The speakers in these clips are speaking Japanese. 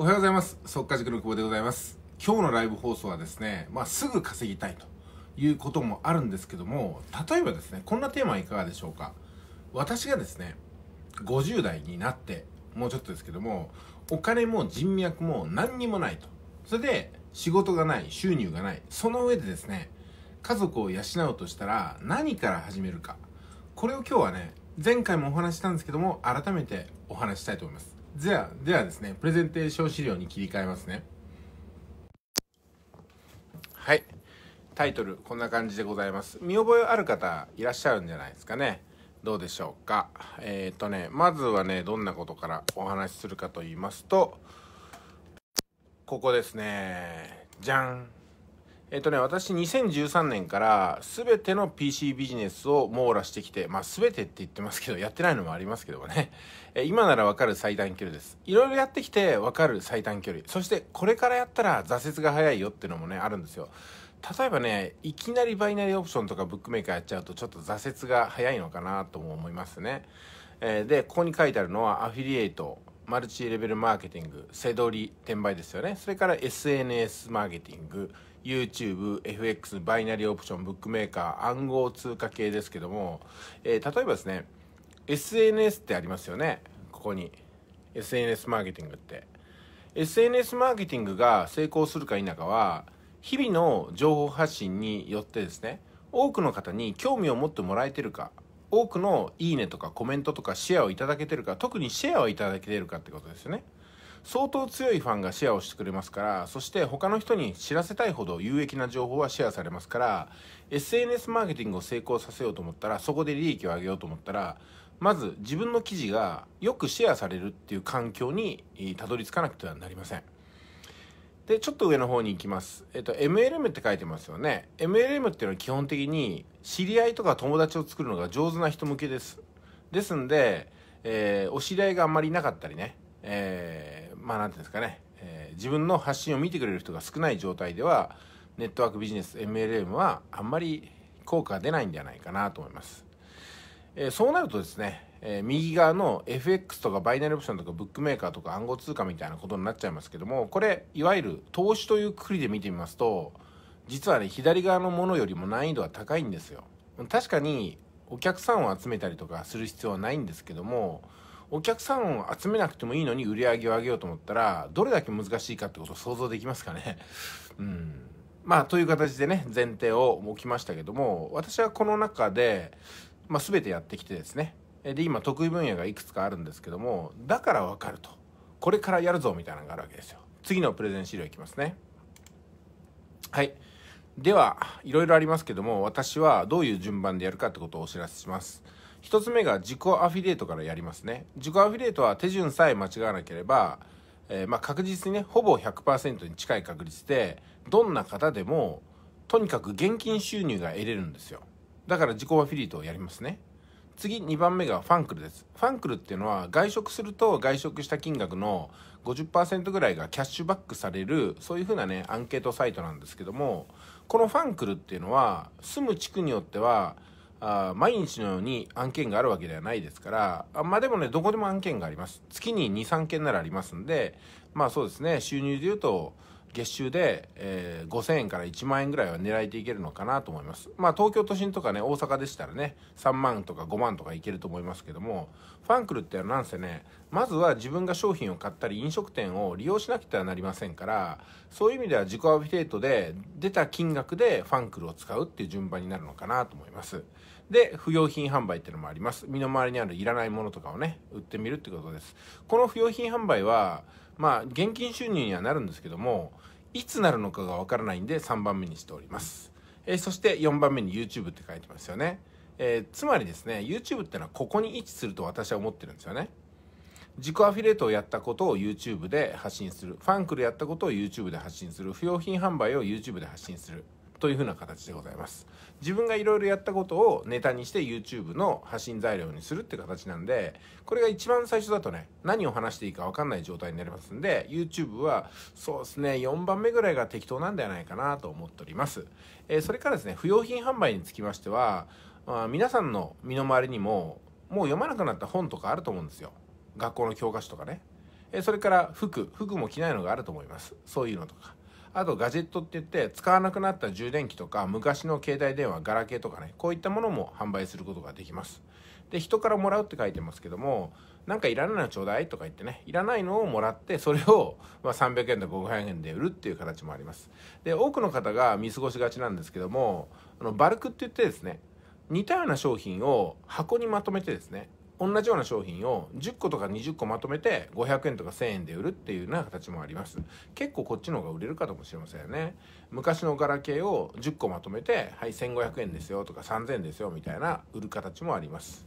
おはようございます。速稼塾の久保でございます。今日のライブ放送はですね、まあ、すぐ稼ぎたいということもあるんですけども例えばですねこんなテーマはいかがでしょうか。私がですね50代になってもうちょっとですけどもお金も人脈も何にもないと。それで仕事がない収入がない。その上でですね家族を養うとしたら何から始めるか。これを今日はね前回もお話ししたんですけども改めてお話ししたいと思います。ではではですねプレゼンテーション資料に切り替えますね。はい。タイトルこんな感じでございます。見覚えある方いらっしゃるんじゃないですかね。どうでしょうか。えっ、ー、とねまずはねどんなことからお話しするかと言いますとここですね。じゃん。えっとね、私2013年から全ての PC ビジネスを網羅してきて、まあ全てって言ってますけど、やってないのもありますけどもね、え今ならわかる最短距離です。いろいろやってきてわかる最短距離。そしてこれからやったら挫折が早いよっていうのもね、あるんですよ。例えばね、いきなりバイナリーオプションとかブックメーカーやっちゃうとちょっと挫折が早いのかなとも思いますね。え、で、ここに書いてあるのはアフィリエイト、マルチレベルマーケティング、背取り、転売ですよね。それから SNS マーケティング、YouTube、FX、バイナリーオプション、ブックメーカー、暗号通貨系ですけども、えー、例えばですね、SNS ってありますよね。ここに。SNS マーケティングって。SNS マーケティングが成功するか否かは、日々の情報発信によってですね、多くの方に興味を持ってもらえてるか、多くのいいねとかコメントとかシェアをいただけてるか、特にシェアをいただけてるかってことですよね。相当強いファンがシェアをしてくれますからそして他の人に知らせたいほど有益な情報はシェアされますから SNS マーケティングを成功させようと思ったらそこで利益を上げようと思ったらまず自分の記事がよくシェアされるっていう環境にたどり着かなくてはなりません。でちょっと上の方に行きます、えっと、MLM って書いてますよね。MLM っていうのは基本的に知り合いとか友達を作るのが上手な人向けです。ですんで、えー、お知り合いがあんまりいなかったりね、えーまあ何ていうんですかね、えー、自分の発信を見てくれる人が少ない状態ではネットワークビジネス MLM はあんまり効果が出ないんじゃないかなと思います、えー、そうなるとですね、えー、右側の FX とかバイナリーオプションとかブックメーカーとか暗号通貨みたいなことになっちゃいますけどもこれいわゆる投資というくくりで見てみますと実はね左側のものよりも難易度は高いんですよ。確かにお客さんを集めたりとかする必要はないんですけどもお客さんを集めなくてもいいのに売り上げを上げようと思ったらどれだけ難しいかってことを想像できますかね。うん。まあという形でね前提を置きましたけども私はこの中で、まあ、全てやってきてですね。で今得意分野がいくつかあるんですけどもだから分かると。これからやるぞみたいなのがあるわけですよ。次のプレゼン資料いきますね。はい。ではいろいろありますけども私はどういう順番でやるかってことをお知らせします。1つ目が自己アフィリエイトからやりますね。自己アフィリエイトは手順さえ間違わなければ、えー、まあ確実にねほぼ100%に近い確率でどんな方でもとにかく現金収入が得れるんですよ。だから自己アフィリエイトをやりますね。次2番目がファンクルです。ファンクルっていうのは外食すると外食した金額の50%ぐらいがキャッシュバックされるそういうふうなねアンケートサイトなんですけどもこのファンクルっていうのは住む地区によってはあ毎日のように案件があるわけではないですからあまあでもねどこでも案件があります。月に23件ならありますんでまあそうですね収入で言うと月収で、えー、5000円から1万円ぐらいは狙えていけるのかなと思います。まあ東京都心とかね、大阪でしたらね、3万とか5万とかいけると思いますけども、ファンクルってのはなんせね、まずは自分が商品を買ったり飲食店を利用しなくてはなりませんから、そういう意味では自己アフィリエイトで出た金額でファンクルを使うっていう順番になるのかなと思います。で、不用品販売っていうのもあります。身の回りにあるいらないものとかをね、売ってみるってことです。この不用品販売は、まあ、現金収入にはなるんですけども、いつなるのかがわからないんで3番目にしております。えー、そして4番目に YouTube って書いてますよね。えー、つまりですね、YouTube ってのはここに位置すると私は思ってるんですよね。自己アフィリエイトをやったことを YouTube で発信する。ファンクルやったことを YouTube で発信する。不用品販売を YouTube で発信する。というふうな形でございます。自分がいろいろやったことをネタにして YouTube の発信材料にするって形なんでこれが一番最初だとね何を話していいか分かんない状態になりますんで YouTube はそうですね4番目ぐらいが適当なんではないかなと思っております、えー、それからですね不用品販売につきましては、まあ、皆さんの身の回りにももう読まなくなった本とかあると思うんですよ。学校の教科書とかね。えそれから服服も着ないのがあると思います。そういうのとか。あとガジェットって言って使わなくなった充電器とか昔の携帯電話ガラケーとかねこういったものも販売することができます。で人からもらうって書いてますけどもなんかいらないのちょうだいとか言ってねいらないのをもらってそれをま300円とか500円で売るっていう形もあります。で多くの方が見過ごしがちなんですけどもあのバルクって言ってですね似たような商品を箱にまとめてですね同じような商品を10個とか20個まとめて500円とか1000円で売るっていうような形もあります。結構こっちの方が売れるかもしれませんね。昔のガラケーを10個まとめてはい1500円ですよとか3000円ですよみたいな売る形もあります、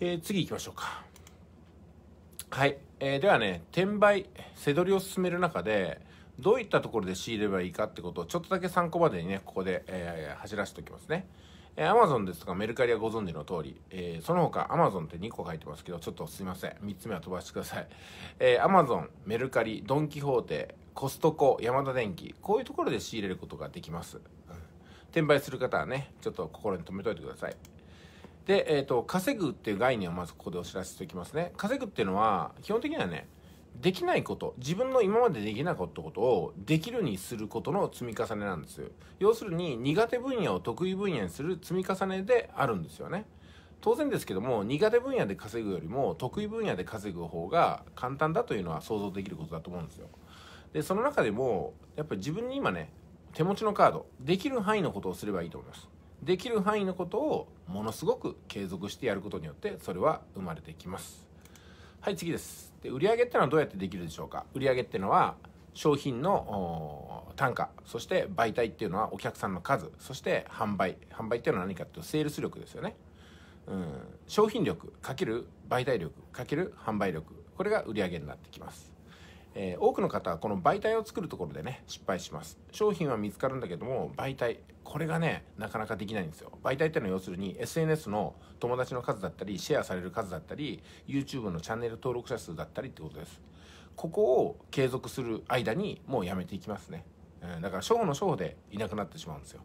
えー、次行きましょうか。はい、えー、ではね転売背取りを進める中でどういったところで仕入れればいいかってことをちょっとだけ参考までにねここで、えー、走らせておきますね。えー、Amazon ですとかメルカリはご存知の通り、えー、その他 Amazon って2個書いてますけど、ちょっとすいません。3つ目は飛ばしてください。えー、Amazon、メルカリ、ドン・キホーテ、コストコ、ヤマダ電機、こういうところで仕入れることができます。転売する方はね、ちょっと心に留めといてください。で、えっ、ー、と、稼ぐっていう概念をまずここでお知らせしておきますね。稼ぐっていうのは、基本的にはね、できないこと自分の今までできなかったことをできるにすることの積み重ねなんです要するに苦手分野を得意分野にする積み重ねであるんですよね。当然ですけども苦手分野で稼ぐよりも得意分野で稼ぐ方が簡単だというのは想像できることだと思うんですよ。でその中でもやっぱり自分に今ね手持ちのカードできる範囲のことをすればいいと思います。できる範囲のことをものすごく継続してやることによってそれは生まれてきます。はい次です。で売上っていうのはどうやってできるでしょうか？売上っていうのは商品の単価そして媒体っていうのはお客さんの数そして販売。販売っていうのは何かっていうとセールス力ですよね、うん、商品力かける媒体力かける販売力。これが売上になってきます。えー、多くの方はこの媒体を作るところでね失敗します。商品は見つかるんだけども媒体これがねなかなかできないんですよ。媒体っていうのは要するに SNS の友達の数だったりシェアされる数だったり YouTube のチャンネル登録者数だったりってことです。ここを継続する間にもうやめていきますね、うん、だから初歩の初歩でいなくなってしまうんですよ。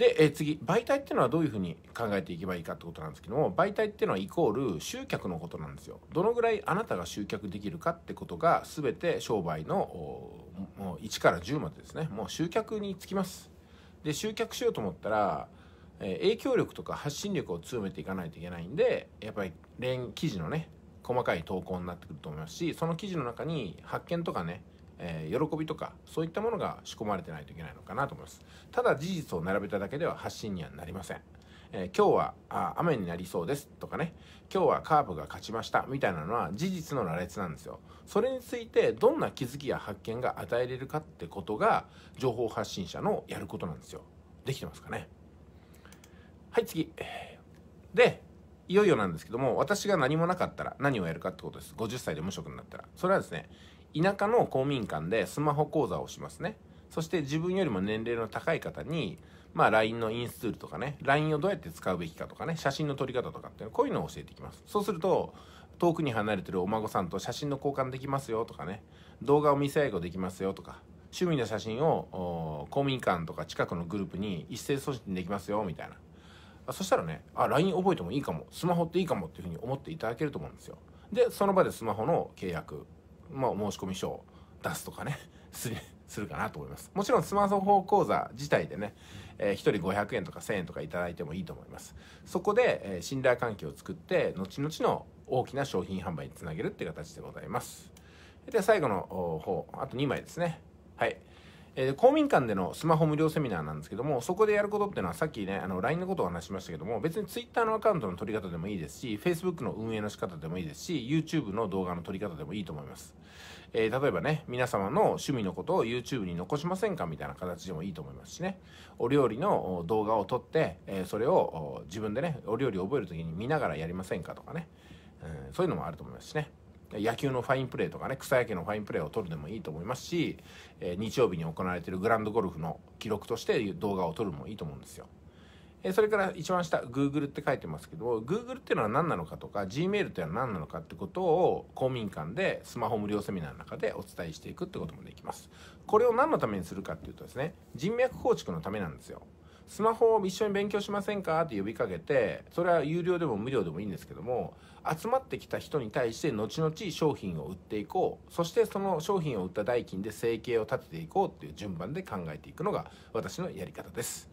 で、え次媒体っていうのはどういうふうに考えていけばいいかってことなんですけども媒体っていうのはイコール集客のことなんですよ。どのぐらいあなたが集客できるかってことが全て商売のもう1から10までですね。もう集客につきます。で集客しようと思ったら、え影響力とか発信力を強めていかないといけないんでやっぱり連記事のね細かい投稿になってくると思いますしその記事の中に発見とかねえー、喜びとかそういったものが仕込まれてないといけないのかなと思います。ただ事実を並べただけでは発信にはなりません、えー、今日はあ雨になりそうですとかね。今日はカープが勝ちました。みたいなのは事実の羅列なんですよ。それについてどんな気づきや発見が与えれるかってことが情報発信者のやることなんですよ。できてますかね。はい次。でいよいよなんですけども私が何もなかったら何をやるかってことです。50歳で無職になったら。それはですね田舎の公民館でスマホ講座をしますね。そして自分よりも年齢の高い方にまあ LINE のインストールとかね LINE をどうやって使うべきかとかね写真の撮り方とかっていうのこういうのを教えていきます。そうすると遠くに離れてるお孫さんと写真の交換できますよとかね動画を見せ合いごできますよとか趣味の写真を公民館とか近くのグループに一斉送信できますよみたいな。そしたらねあ LINE 覚えてもいいかもスマホっていいかもっていうふうに思っていただけると思うんですよ。でその場でスマホの契約まあ、申込書を出すとかね するかなと思います。もちろんスマホ講座自体でね、えー、1人500円とか1000円とか頂いてもいいと思います。そこで、えー、信頼関係を作って後々の大きな商品販売につなげるっていう形でございます。で最後の方あと2枚ですね。えー、公民館でのスマホ無料セミナーなんですけどもそこでやることっていうのはさっきねあの LINE のことを話しましたけども別に Twitter のアカウントの取り方でもいいですし Facebook の運営の仕方でもいいですし YouTube の動画の撮り方でもいいと思います、えー、例えばね皆様の趣味のことを YouTube に残しませんかみたいな形でもいいと思いますしね。お料理の動画を撮って、えー、それを自分でねお料理を覚える時に見ながらやりませんかとかね、うん、そういうのもあると思いますしね。野球のファインプレーとかね草野球のファインプレーを撮るでもいいと思いますし、え、日曜日に行われているグランドゴルフの記録として動画を撮るもいいと思うんですよ。え、それから一番下 Google って書いてますけど Google っていうのは何なのかとか Gmail っていうのは何なのかってことを公民館でスマホ無料セミナーの中でお伝えしていくってこともできます。これを何のためにするかっていうとですね人脈構築のためなんですよ。スマホを一緒に勉強しませんか？って呼びかけてそれは有料でも無料でもいいんですけども集まってきた人に対して後々商品を売っていこう。そしてその商品を売った代金で生計を立てていこうっていう順番で考えていくのが私のやり方です。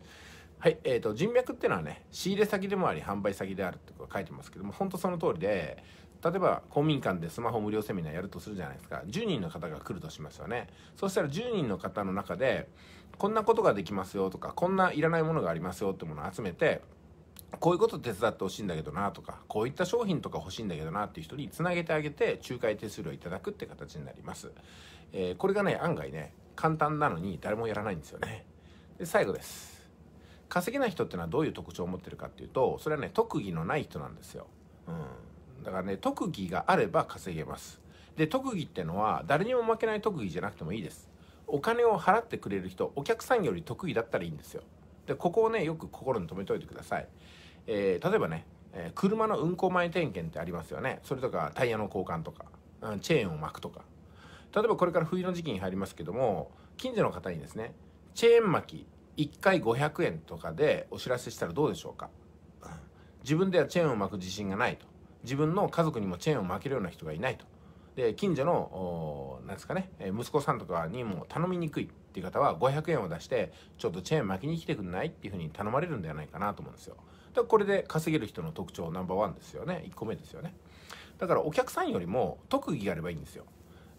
はい、えーと、人脈っていうのはね仕入れ先でもあり販売先であるって書いてますけども本当その通りで例えば公民館でスマホ無料セミナーやるとするじゃないですか。10人の方が来るとしますよね。そしたら10人の方の中でこんなことができますよとかこんないらないものがありますよってものを集めてこういうこと手伝ってほしいんだけどなとかこういった商品とか欲しいんだけどなっていう人につなげてあげて仲介手数料いただくって形になります、えー、これがね案外ね簡単なのに誰もやらないんですよね。で最後です。稼げない人っていうのはどういう特徴を持ってるかっていうとそれはね特技のない人なんですよ、うん、だからね特技があれば稼げます。で特技ってのは誰にも負けない特技じゃなくてもいいです。お金を払ってくれる人お客さんより得意だったらいいんですよ。でここをねよく心に留めておいてください。えー、例えばね、えー、車の運行前点検ってありますよね。それとかタイヤの交換とか、うん、チェーンを巻くとか。例えばこれから冬の時期に入りますけども近所の方にですねチェーン巻き1回500円とかでお知らせしたらどうでしょうか。自分ではチェーンを巻く自信がないと。自分の家族にもチェーンを巻けるような人がいないと。で近所のなんですかね。え息子さんとかにも頼みにくいっていう方は500円を出してちょっとチェーン巻きに来てくんないっていうふうに頼まれるんではないかなと思うんですよ。だからこれで稼げる人の特徴ナンバーワンですよね。1個目ですよね。だからお客さんよりも特技があればいいんですよ。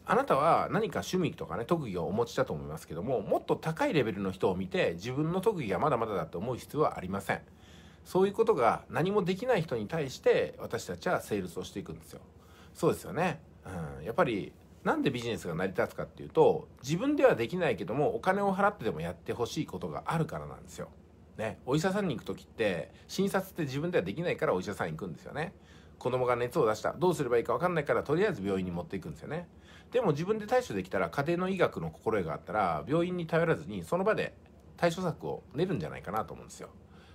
あなたは何か趣味とかね特技をお持ちだと思いますけどももっと高いレベルの人を見て自分の特技がまだまだだと思う必要はありません。そういうことが何もできない人に対して私たちはセールスをしていくんですよ。そうですよね、うん、やっぱりなんでビジネスが成り立つかっていうと自分ではできないけどもお金を払ってでもやってほしいことがあるからなんですよ。ね、お医者さんに行く時って診察って自分ではできないからお医者さん行くんですよね。子供が熱を出したどうすればいいか分かんないからとりあえず病院に持っていくんですよね。でも自分で対処できたら家庭の医学の心得があったら病院に頼らずにその場で対処策を練るんじゃないかなと思うんですよ。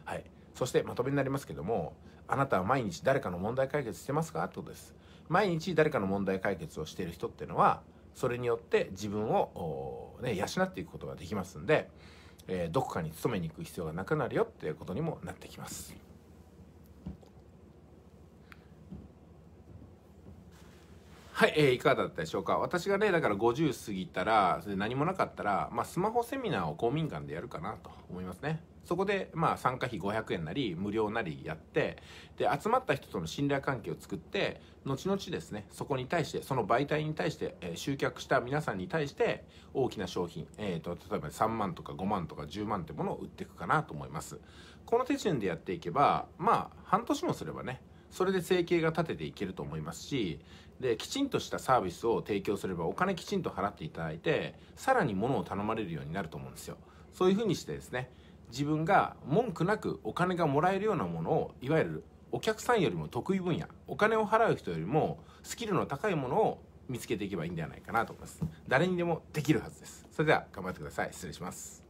はい。そしてまとめになりますけどもあなたは毎日誰かの問題解決してますか？ってことです。毎日誰かの問題解決をしている人っていうのはそれによって自分を、ね、養っていくことができますんでえー、どこかに勤めに行く必要がなくなるよっていうことにもなってきます。はい、えー、いかがだったでしょうか？私がねだから50過ぎたらそれ何もなかったら、まあ、スマホセミナーを公民館でやるかなと思いますね。そこでまあ参加費500円なり無料なりやってで集まった人との信頼関係を作って後々ですねそこに対してその媒体に対して、えー、集客した皆さんに対して大きな商品、えーと、例えば3万とか5万とか10万ってものを売っていくかなと思います。この手順でやっていけばまあ半年もすればねそれで生計が立てていけると思いますしできちんとしたサービスを提供すればお金きちんと払っていただいてさらに物を頼まれるようになると思うんですよ。そういうふうにしてですね自分が文句なくお金がもらえるようなものをいわゆるお客さんよりも得意分野お金を払う人よりもスキルの高いものを見つけていけばいいんではないかなと思います。誰にでもできるはずです。それでは頑張ってください。失礼します。